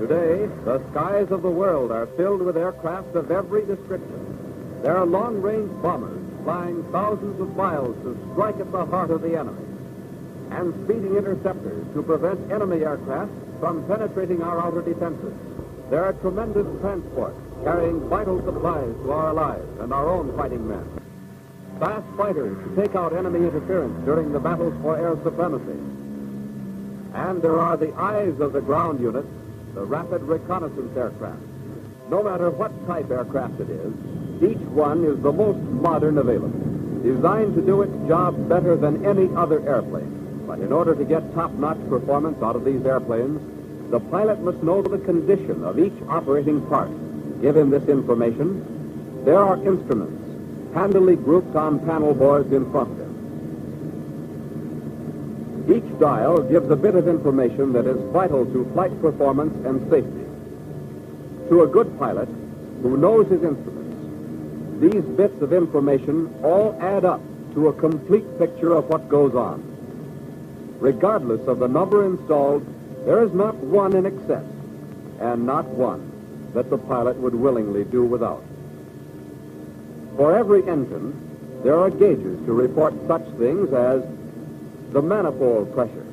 Today, the skies of the world are filled with aircraft of every description. There are long range bombers flying thousands of miles to strike at the heart of the enemy, and speeding interceptors to prevent enemy aircraft from penetrating our outer defenses. There are tremendous transports carrying vital supplies to our allies and our own fighting men. Fast fighters to take out enemy interference during the battles for air supremacy. And there are the eyes of the ground units, the rapid reconnaissance aircraft. No matter what type aircraft it is, each one is the most modern available, designed to do its job better than any other airplane. But in order to get top-notch performance out of these airplanes, the pilot must know the condition of each operating part. Give him this information. There are instruments, handily grouped on panel boards in front of him. Each dial gives a bit of information that is vital to flight performance and safety. To a good pilot who knows his instruments, these bits of information all add up to a complete picture of what goes on. Regardless of the number installed, there is not one in excess, and not one that the pilot would willingly do without. For every engine, there are gauges to report such things as the manifold pressure,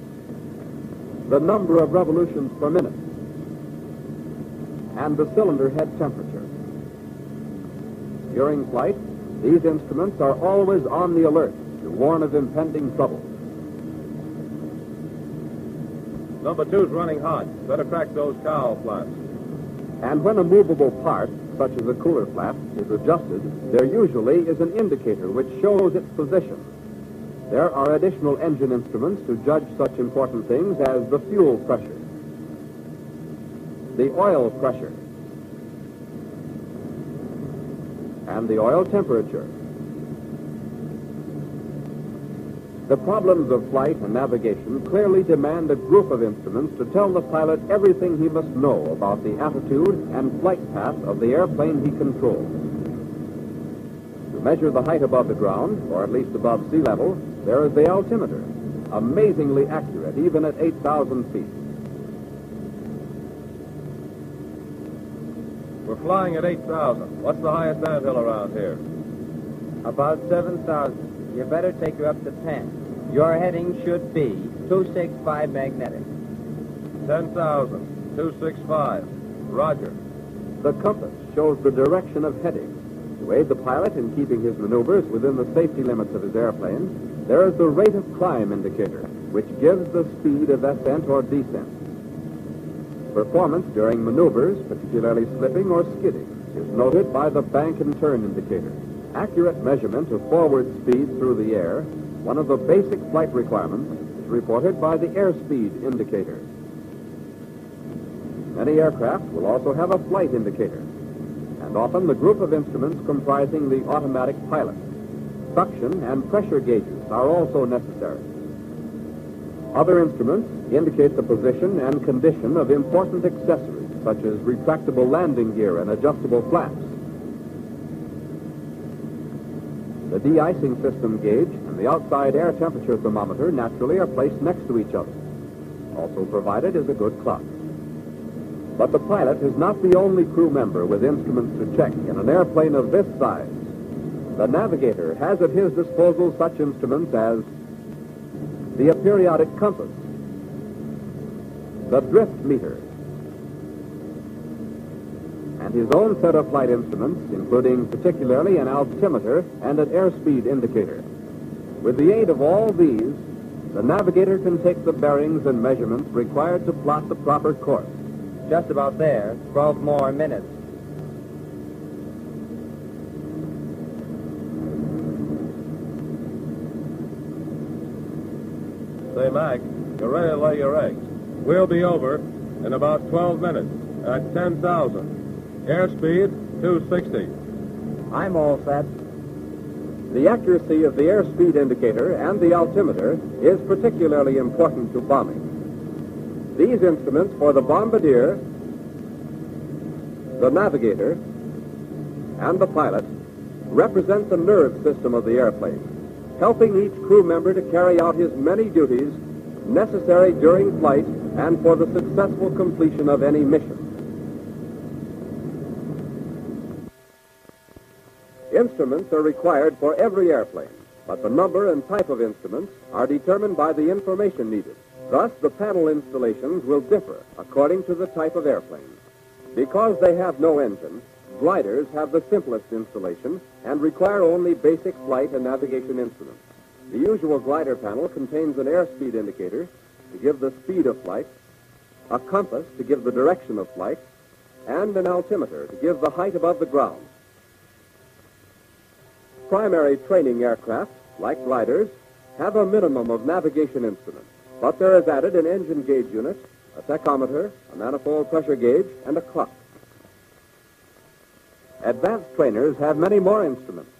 the number of revolutions per minute, and the cylinder head temperature. During flight, these instruments are always on the alert to warn of impending trouble. Number two's running hot. Better crack those cowl flaps. And when a movable part, such as a cooler flap, is adjusted, there usually is an indicator which shows its position. There are additional engine instruments to judge such important things as the fuel pressure, the oil pressure, and the oil temperature. The problems of flight and navigation clearly demand a group of instruments to tell the pilot everything he must know about the attitude and flight path of the airplane he controls. To measure the height above the ground, or at least above sea level, there is the altimeter, amazingly accurate even at 8,000 feet. We're flying at 8,000. What's the highest anthill around here? About 7,000. You better take her up to 10. Your heading should be 265 magnetic. 10,000. 265. Roger. The compass shows the direction of heading. To aid the pilot in keeping his maneuvers within the safety limits of his airplane, there is the rate of climb indicator, which gives the speed of ascent or descent. Performance during maneuvers, particularly slipping or skidding, is noted by the bank and turn indicator. Accurate measurement of forward speed through the air, one of the basic flight requirements, is reported by the airspeed indicator. Many aircraft will also have a flight indicator, and often the group of instruments comprising the automatic pilot. Suction and pressure gauges are also necessary. Other instruments indicate the position and condition of important accessories, such as retractable landing gear and adjustable flaps. The de-icing system gauge the outside air temperature thermometer naturally are placed next to each other. Also provided is a good clock. But the pilot is not the only crew member with instruments to check in an airplane of this size. The navigator has at his disposal such instruments as the periodic compass, the drift meter, and his own set of flight instruments, including particularly an altimeter and an airspeed indicator. With the aid of all these, the navigator can take the bearings and measurements required to plot the proper course. Just about there. 12 more minutes. Say, Mac, you're ready to lay your eggs. We'll be over in about 12 minutes at 10,000. Airspeed, 260. I'm all set. The accuracy of the airspeed indicator and the altimeter is particularly important to bombing. These instruments for the bombardier, the navigator, and the pilot represent the nerve system of the airplane, helping each crew member to carry out his many duties necessary during flight and for the successful completion of any mission. Instruments are required for every airplane, but the number and type of instruments are determined by the information needed. Thus, the panel installations will differ according to the type of airplane. Because they have no engine, gliders have the simplest installation and require only basic flight and navigation instruments. The usual glider panel contains an airspeed indicator to give the speed of flight, a compass to give the direction of flight, and an altimeter to give the height above the ground. Primary training aircraft, like gliders, have a minimum of navigation instruments, but there is added an engine gauge unit, a tachometer, a manifold pressure gauge, and a clock. Advanced trainers have many more instruments,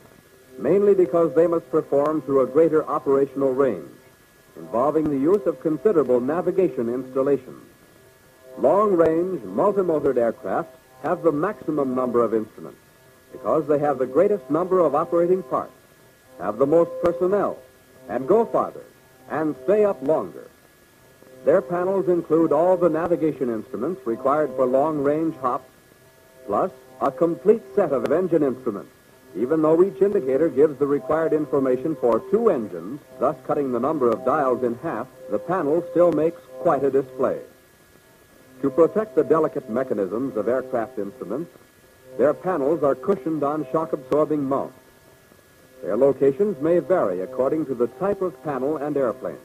mainly because they must perform through a greater operational range, involving the use of considerable navigation installations. Long-range, multimotored aircraft have the maximum number of instruments because they have the greatest number of operating parts, have the most personnel, and go farther, and stay up longer. Their panels include all the navigation instruments required for long-range hops, plus a complete set of engine instruments. Even though each indicator gives the required information for two engines, thus cutting the number of dials in half, the panel still makes quite a display. To protect the delicate mechanisms of aircraft instruments, their panels are cushioned on shock-absorbing mounts. Their locations may vary according to the type of panel and airplane,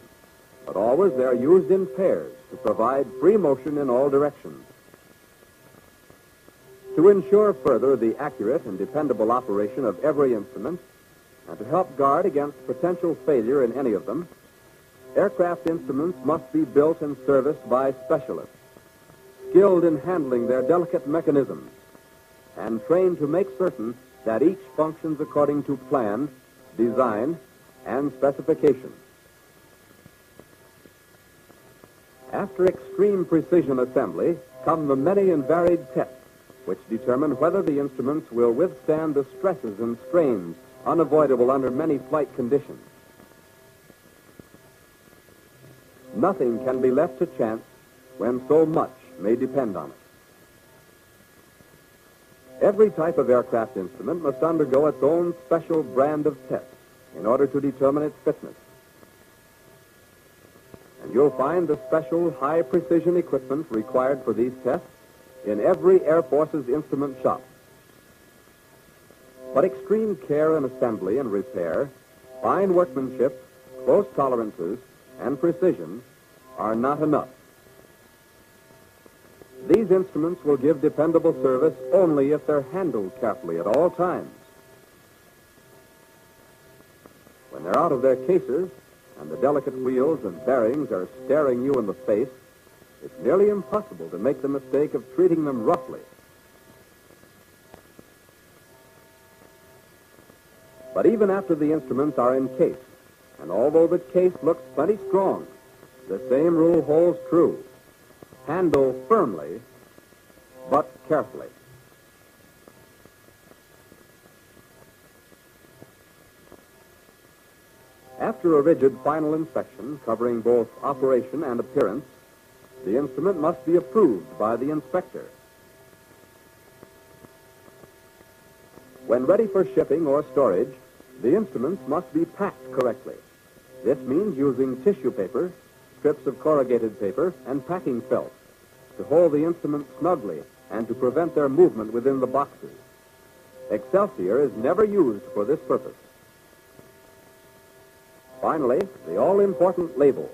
but always they are used in pairs to provide free motion in all directions. To ensure further the accurate and dependable operation of every instrument, and to help guard against potential failure in any of them, aircraft instruments must be built and serviced by specialists, skilled in handling their delicate mechanisms, and trained to make certain that each functions according to plan, design, and specification. After extreme precision assembly come the many and varied tests which determine whether the instruments will withstand the stresses and strains unavoidable under many flight conditions. Nothing can be left to chance when so much may depend on it. Every type of aircraft instrument must undergo its own special brand of test in order to determine its fitness. And you'll find the special high precision equipment required for these tests in every Air Force's instrument shop. But extreme care in assembly and repair, fine workmanship, close tolerances, and precision are not enough. These instruments will give dependable service only if they're handled carefully at all times. When they're out of their cases and the delicate wheels and bearings are staring you in the face, it's nearly impossible to make the mistake of treating them roughly. But even after the instruments are encased, and although the case looks plenty strong, the same rule holds true. Handle firmly, but carefully. After a rigid final inspection covering both operation and appearance, the instrument must be approved by the inspector. When ready for shipping or storage, the instruments must be packed correctly. This means using tissue paper, strips of corrugated paper, and packing felt to hold the instruments snugly and to prevent their movement within the boxes. Excelsior is never used for this purpose. Finally, the all-important label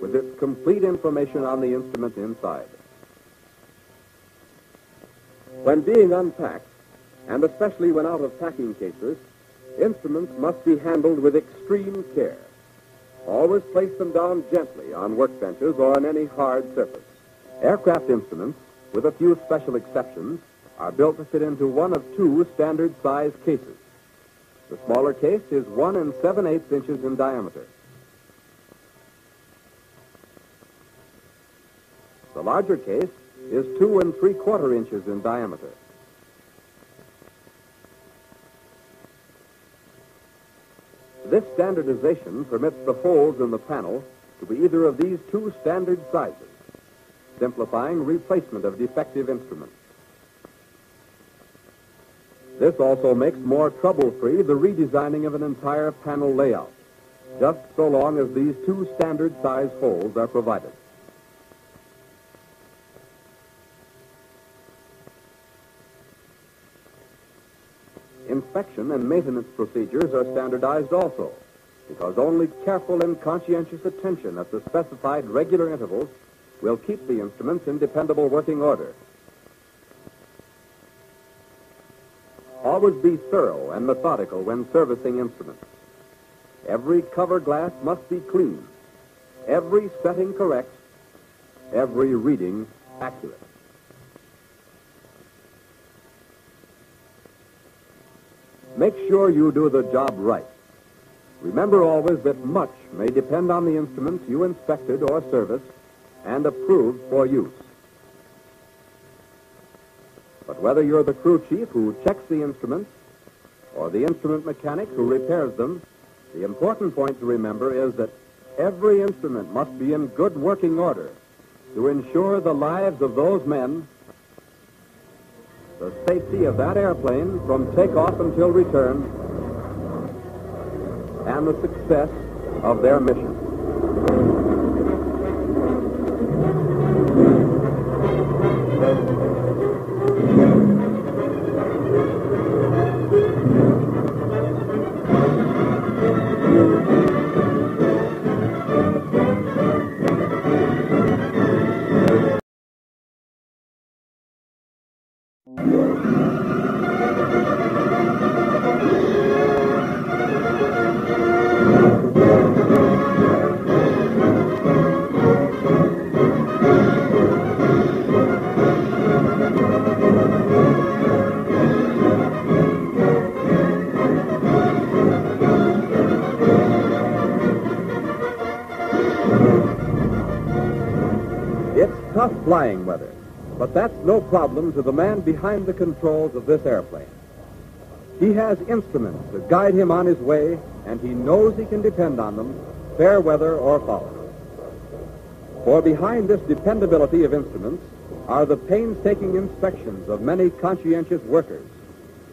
with its complete information on the instrument inside. When being unpacked, and especially when out of packing cases, instruments must be handled with extreme care. Always place them down gently on workbenches or on any hard surface. Aircraft instruments, with a few special exceptions, are built to fit into one of two standard size cases. The smaller case is one and seven eighths inches in diameter. The larger case is two and three quarter inches in diameter. This standardization permits the holes in the panel to be either of these two standard sizes, simplifying replacement of defective instruments. This also makes more trouble-free the redesigning of an entire panel layout, just so long as these two standard size holes are provided. Inspection and maintenance procedures are standardized also, because only careful and conscientious attention at the specified regular intervals will keep the instruments in dependable working order. Always be thorough and methodical when servicing instruments. Every cover glass must be clean, every setting correct, every reading accurate. Make sure you do the job right. Remember always that much may depend on the instruments you inspected or serviced and approved for use. But whether you're the crew chief who checks the instruments or the instrument mechanic who repairs them, the important point to remember is that every instrument must be in good working order to ensure the lives of those men, the safety of that airplane from takeoff until return, and the success of their mission. No problem to the man behind the controls of this airplane. He has instruments to guide him on his way, and he knows he can depend on them, fair weather or foul. For behind this dependability of instruments are the painstaking inspections of many conscientious workers.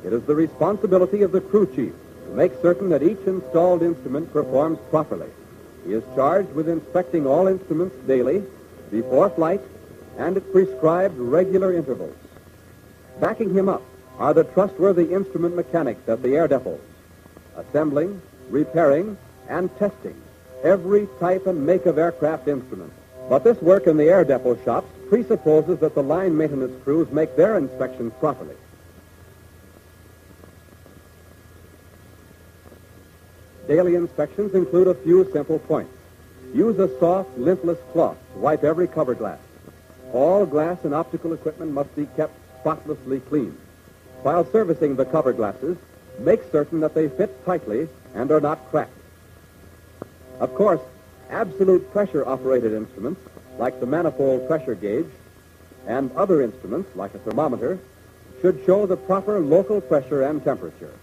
It is the responsibility of the crew chief to make certain that each installed instrument performs properly. He is charged with inspecting all instruments daily, before flight, and at prescribed regular intervals. Backing him up are the trustworthy instrument mechanics at the air depots, assembling, repairing, and testing every type and make of aircraft instrument. But this work in the air depot shops presupposes that the line maintenance crews make their inspections properly. Daily inspections include a few simple points. Use a soft, lintless cloth to wipe every cover glass. All glass and optical equipment must be kept spotlessly clean. While servicing the cover glasses, make certain that they fit tightly and are not cracked. Of course, absolute pressure-operated instruments, like the manifold pressure gauge, and other instruments, like a thermometer, should show the proper local pressure and temperature.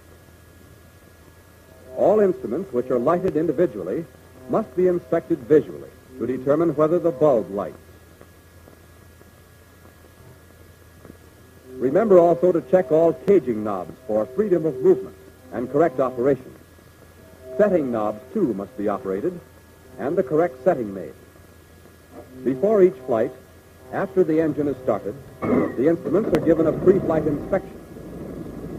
All instruments which are lighted individually must be inspected visually to determine whether the bulb lights. Remember also to check all caging knobs for freedom of movement and correct operation. Setting knobs, too, must be operated and the correct setting made. Before each flight, after the engine is started, the instruments are given a pre-flight inspection.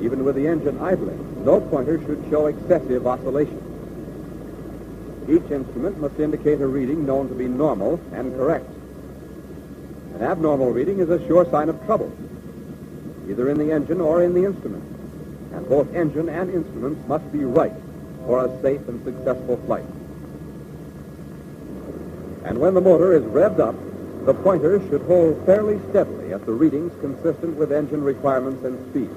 Even with the engine idling, no pointer should show excessive oscillation. Each instrument must indicate a reading known to be normal and correct. An abnormal reading is a sure sign of trouble, either in the engine or in the instrument. And both engine and instruments must be right for a safe and successful flight. And when the motor is revved up, the pointer should hold fairly steadily at the readings consistent with engine requirements and speed.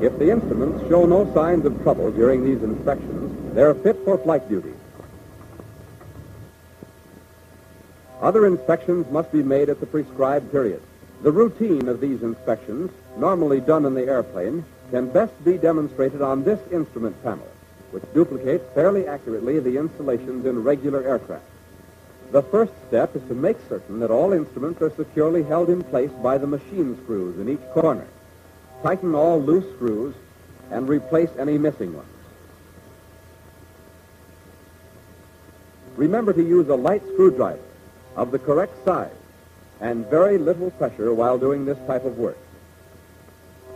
If the instruments show no signs of trouble during these inspections, they're fit for flight duty. Other inspections must be made at the prescribed period. The routine of these inspections, normally done in the airplane, can best be demonstrated on this instrument panel, which duplicates fairly accurately the installations in regular aircraft. The first step is to make certain that all instruments are securely held in place by the machine screws in each corner. Tighten all loose screws and replace any missing ones. Remember to use a light screwdriver of the correct size and very little pressure while doing this type of work.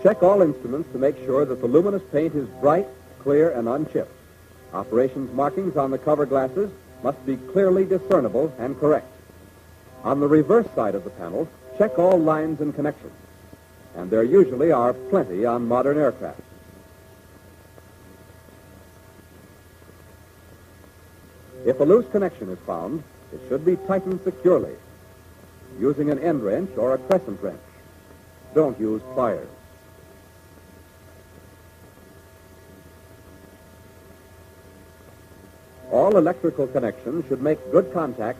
Check all instruments to make sure that the luminous paint is bright, clear, and unchipped. Operations markings on the cover glasses must be clearly discernible and correct. On the reverse side of the panel, check all lines and connections. And there usually are plenty on modern aircraft. If a loose connection is found, it should be tightened securely using an end wrench or a crescent wrench. Don't use pliers. All electrical connections should make good contact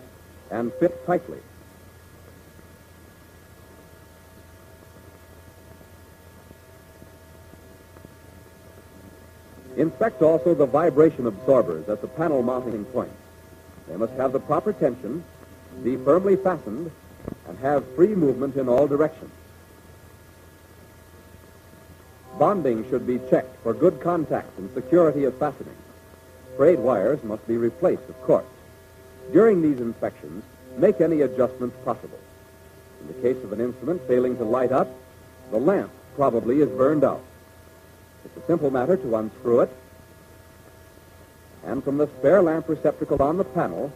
and fit tightly. Inspect also the vibration absorbers at the panel mounting points. They must have the proper tension, be firmly fastened, and have free movement in all directions. Bonding should be checked for good contact and security of fastening. Frayed wires must be replaced, of course. During these inspections, make any adjustments possible. In the case of an instrument failing to light up, the lamp probably is burned out. It's a simple matter to unscrew it, and from the spare lamp receptacle on the panel,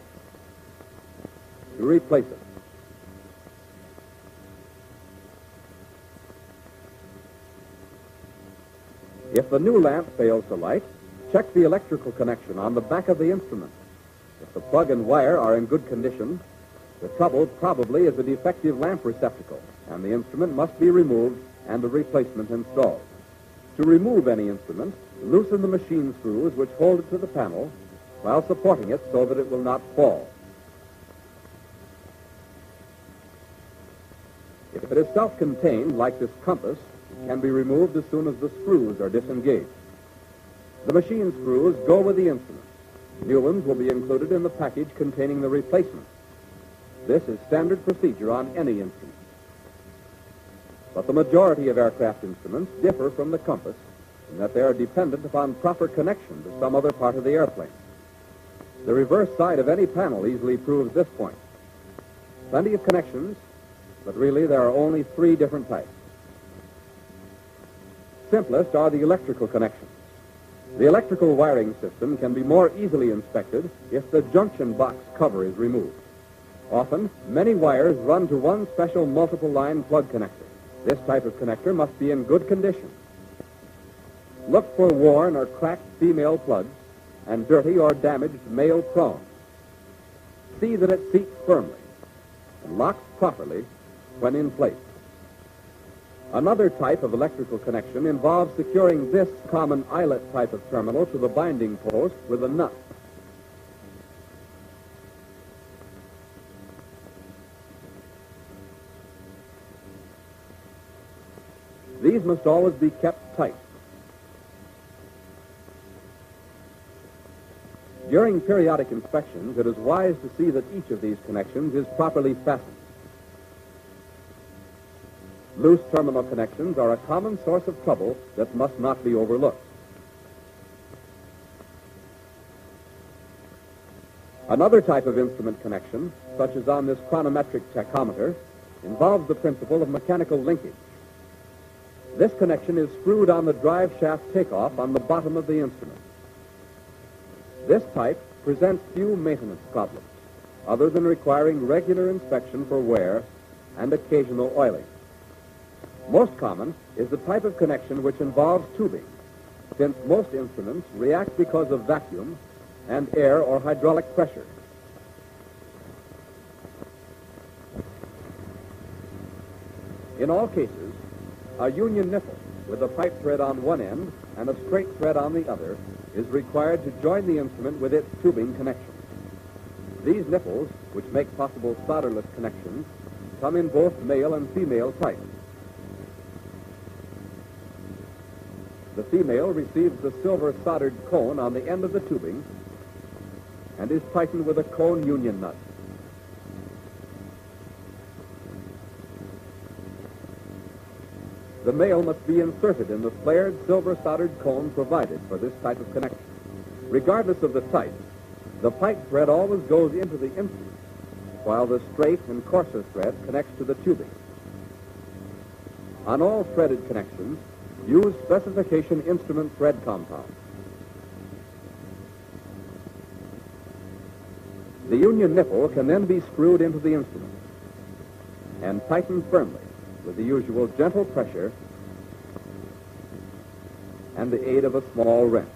to replace it. If the new lamp fails to light, check the electrical connection on the back of the instrument. If the plug and wire are in good condition, the trouble probably is a defective lamp receptacle, and the instrument must be removed and a replacement installed. To remove any instrument, loosen the machine screws which hold it to the panel while supporting it so that it will not fall. If it is self-contained, like this compass, it can be removed as soon as the screws are disengaged. The machine screws go with the instrument. New ones will be included in the package containing the replacement. This is standard procedure on any instrument. But the majority of aircraft instruments differ from the compass in that they are dependent upon proper connection to some other part of the airplane. The reverse side of any panel easily proves this point. Plenty of connections, but really there are only three different types. Simplest are the electrical connections. The electrical wiring system can be more easily inspected if the junction box cover is removed. Often, many wires run to one special multiple line plug connector. This type of connector must be in good condition. Look for worn or cracked female plugs and dirty or damaged male prongs. See that it seats firmly and locks properly when in place. Another type of electrical connection involves securing this common eyelet type of terminal to the binding post with a nut. These must always be kept tight. During periodic inspections, it is wise to see that each of these connections is properly fastened. Loose terminal connections are a common source of trouble that must not be overlooked. Another type of instrument connection, such as on this chronometric tachometer, involves the principle of mechanical linkage. This connection is screwed on the drive shaft takeoff on the bottom of the instrument. This type presents few maintenance problems, other than requiring regular inspection for wear and occasional oiling. Most common is the type of connection which involves tubing, since most instruments react because of vacuum and air or hydraulic pressure. In all cases, a union nipple with a pipe thread on one end and a straight thread on the other is required to join the instrument with its tubing connection. These nipples, which make possible solderless connections, come in both male and female types. The female receives the silver soldered cone on the end of the tubing and is tightened with a cone union nut. The male must be inserted in the flared silver soldered cone provided for this type of connection. Regardless of the type, the pipe thread always goes into the instrument, while the straight and coarser thread connects to the tubing. On all threaded connections, use specification instrument thread compound. The union nipple can then be screwed into the instrument and tightened firmly with the usual gentle pressure and the aid of a small wrench.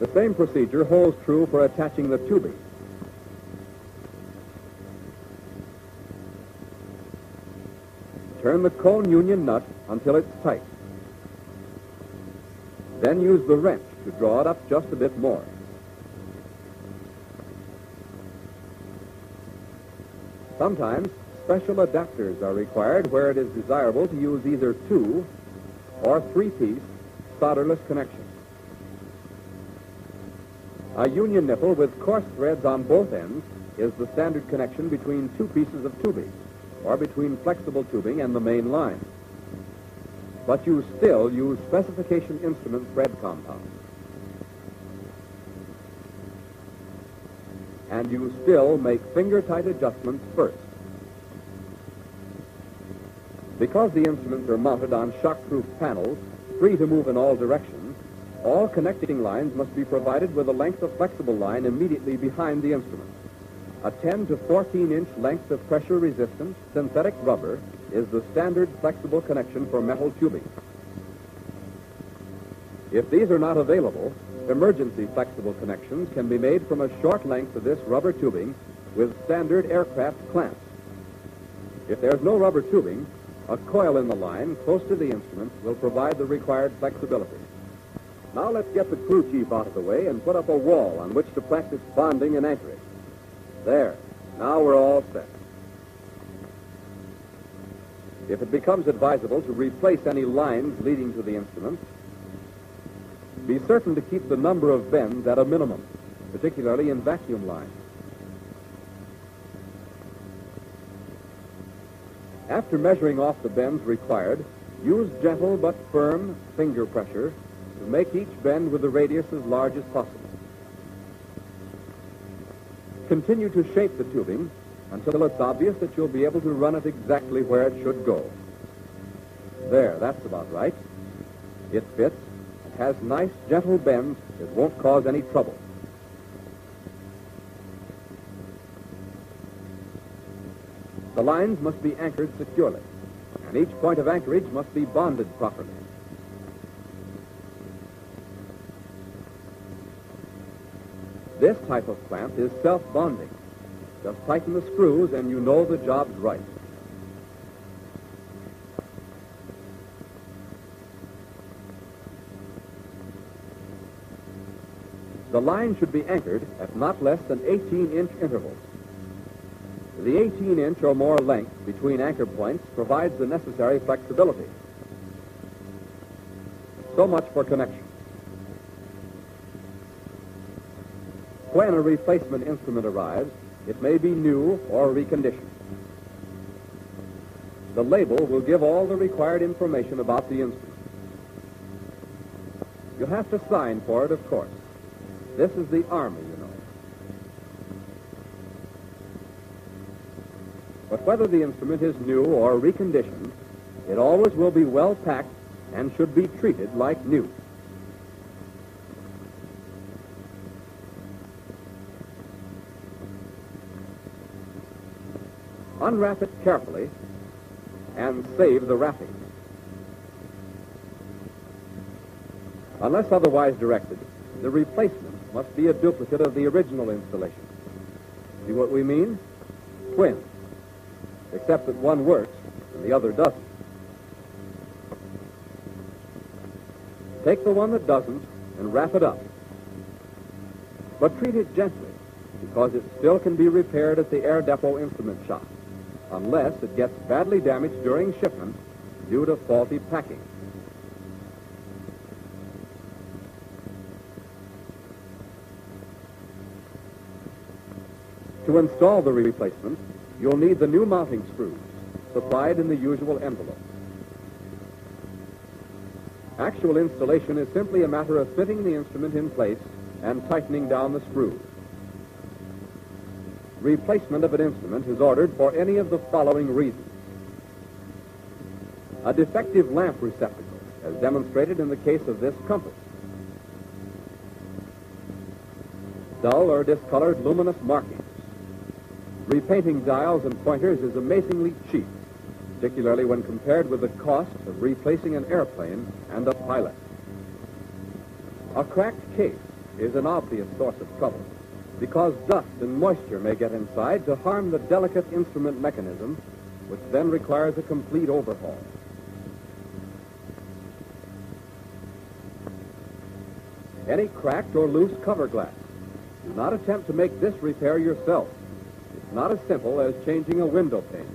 The same procedure holds true for attaching the tubing. Turn the cone union nut until it's tight. Then use the wrench to draw it up just a bit more. Sometimes special adapters are required where it is desirable to use either two or three-piece solderless connections. A union nipple with coarse threads on both ends is the standard connection between two pieces of tubing or between flexible tubing and the main line. But you still use specification instrument thread compound. And you still make finger-tight adjustments first. Because the instruments are mounted on shock-proof panels, free to move in all directions, all connecting lines must be provided with a length of flexible line immediately behind the instrument. A 10 to 14 inch length of pressure resistant synthetic rubber is the standard flexible connection for metal tubing. If these are not available, emergency flexible connections can be made from a short length of this rubber tubing with standard aircraft clamps. If there's no rubber tubing, a coil in the line close to the instrument will provide the required flexibility. Now let's get the crew chief out of the way and put up a wall on which to practice bonding and anchoring. There. Now we're all set. If it becomes advisable to replace any lines leading to the instrument, be certain to keep the number of bends at a minimum, particularly in vacuum lines. After measuring off the bends required, use gentle but firm finger pressure to make each bend with the radius as large as possible. Continue to shape the tubing until it's obvious that you'll be able to run it exactly where it should go. There, that's about right. It fits, has nice gentle bends, it won't cause any trouble. The lines must be anchored securely, and each point of anchorage must be bonded properly. This type of clamp is self-bonding. Just tighten the screws and you know the job's right. The line should be anchored at not less than 18-inch intervals. The 18-inch or more length between anchor points provides the necessary flexibility. So much for connection. When a replacement instrument arrives, it may be new or reconditioned. The label will give all the required information about the instrument. You'll have to sign for it, of course. This is the Army, you know. But whether the instrument is new or reconditioned, it always will be well packed and should be treated like new. Unwrap it carefully and save the wrapping. Unless otherwise directed, the replacement must be a duplicate of the original installation. See what we mean? Twins. Except that one works and the other doesn't. Take the one that doesn't and wrap it up. But treat it gently, because it still can be repaired at the air depot instrument shop, unless it gets badly damaged during shipment due to faulty packing. To install the replacement, you'll need the new mounting screws, supplied in the usual envelope. Actual installation is simply a matter of fitting the instrument in place and tightening down the screws. Replacement of an instrument is ordered for any of the following reasons. A defective lamp receptacle, as demonstrated in the case of this compass. Dull or discolored luminous markings. Repainting dials and pointers is amazingly cheap, particularly when compared with the cost of replacing an airplane and a pilot. A cracked case is an obvious source of trouble because dust and moisture may get inside to harm the delicate instrument mechanism, which then requires a complete overhaul. Any cracked or loose cover glass. Do not attempt to make this repair yourself. Not as simple as changing a window pane.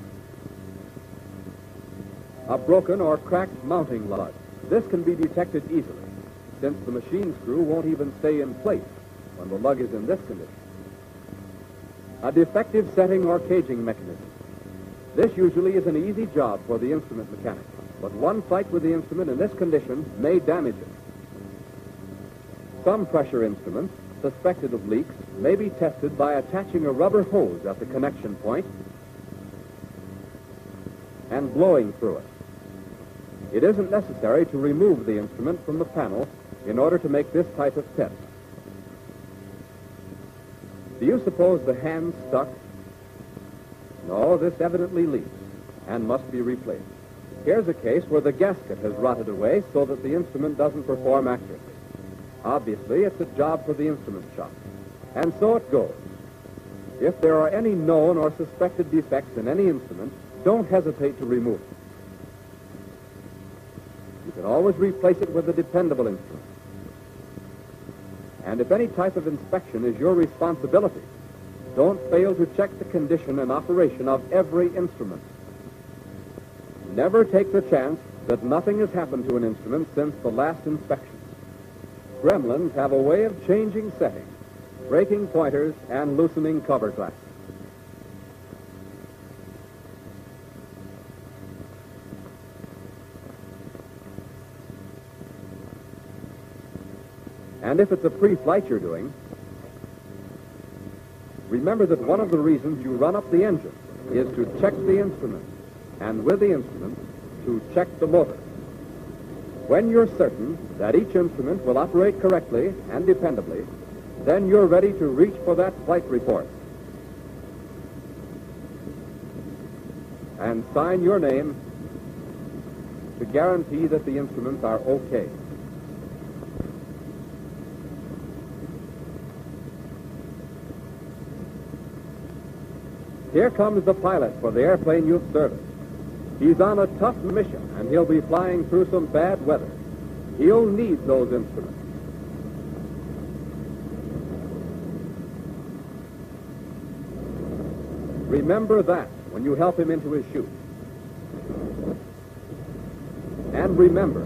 A broken or cracked mounting lug. This can be detected easily, since the machine screw won't even stay in place when the lug is in this condition. A defective setting or caging mechanism. This usually is an easy job for the instrument mechanic, but one fight with the instrument in this condition may damage it. Some pressure instruments, suspected of leaks, may be tested by attaching a rubber hose at the connection point and blowing through it. It isn't necessary to remove the instrument from the panel in order to make this type of test. Do you suppose the hand stuck? No, this evidently leaks and must be replaced. Here's a case where the gasket has rotted away so that the instrument doesn't perform accurately. Obviously, it's a job for the instrument shop. And so it goes. If there are any known or suspected defects in any instrument, don't hesitate to remove it. You can always replace it with a dependable instrument. And if any type of inspection is your responsibility, don't fail to check the condition and operation of every instrument. Never take the chance that nothing has happened to an instrument since the last inspection. Gremlins have a way of changing settings, breaking pointers, and loosening cover glass. And if it's a pre-flight you're doing, remember that one of the reasons you run up the engine is to check the instrument, and with the instrument, to check the motor. When you're certain that each instrument will operate correctly and dependably, then you're ready to reach for that flight report. And sign your name to guarantee that the instruments are okay. Here comes the pilot for the airplane you've serviced. He's on a tough mission, and he'll be flying through some bad weather. He'll need those instruments. Remember that when you help him into his chute. And remember,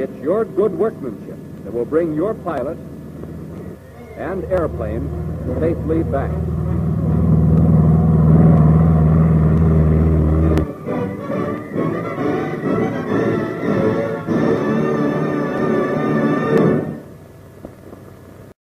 it's your good workmanship that will bring your pilot and airplane safely back.